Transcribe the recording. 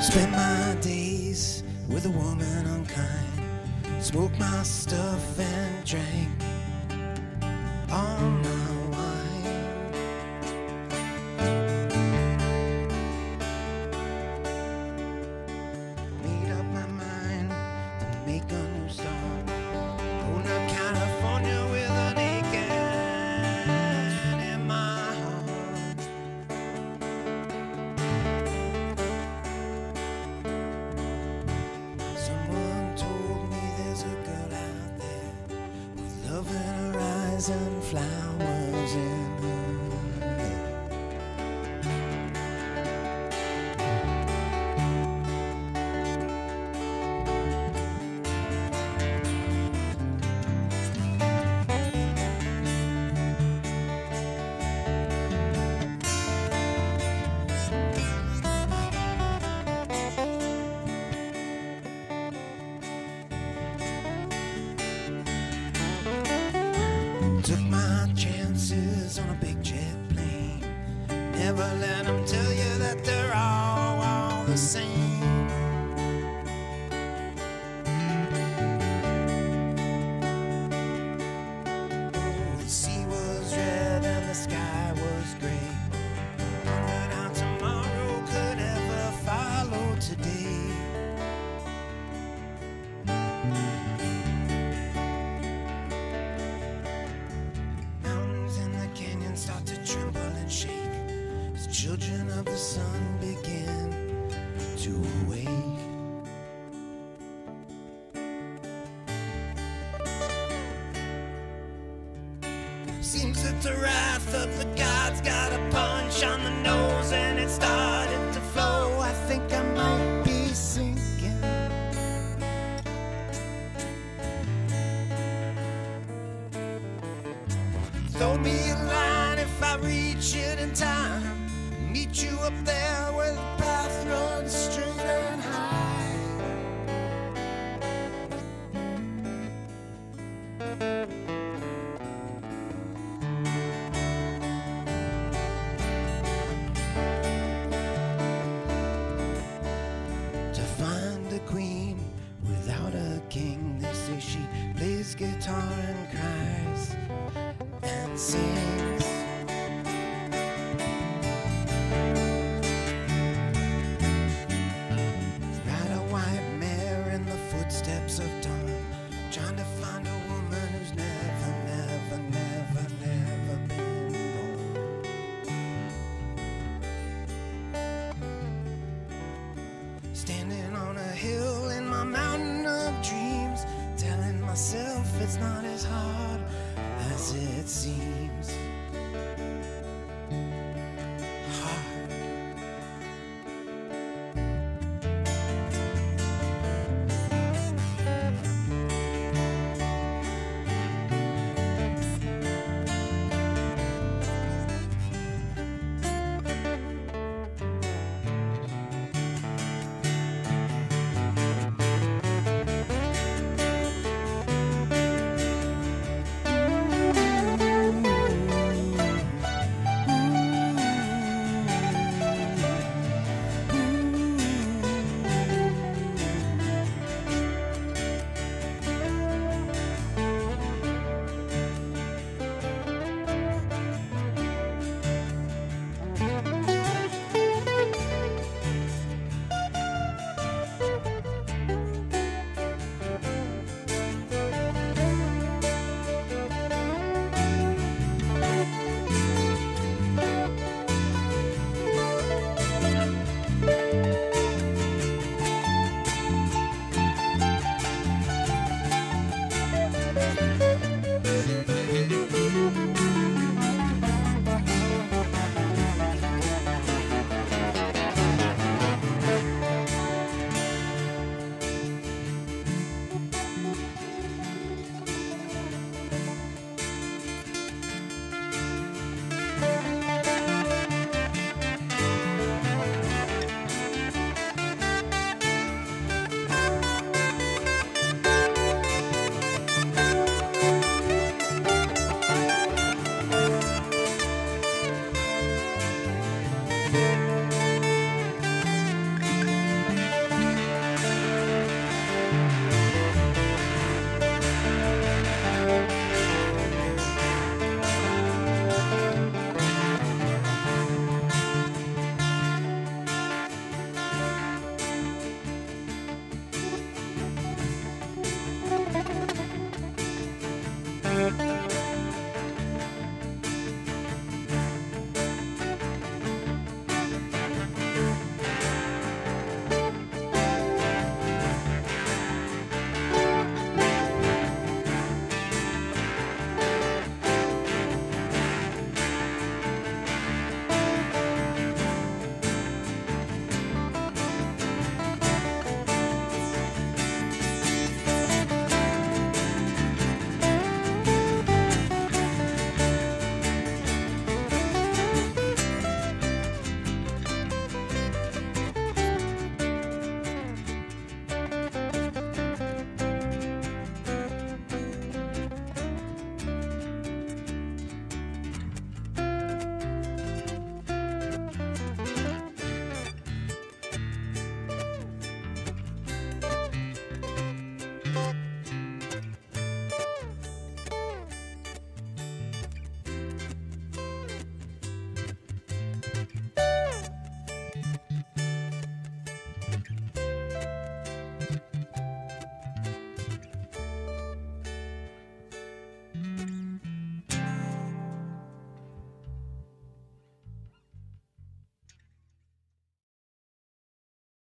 Spend my days with a woman unkind. Smoke my stuff and drank and flowers in Took my chances on a big jet plane. Never let them tell you that they're all, children of the sun begin to awake. Seems that the wrath of the gods got a punch on the nose and it started to flow. I think I might be sinking. Throw me a line if I reach it in time. Meet you up there where the path runs straight and high. To find a queen without a king, they say she plays guitar and cries and sings. as it seems.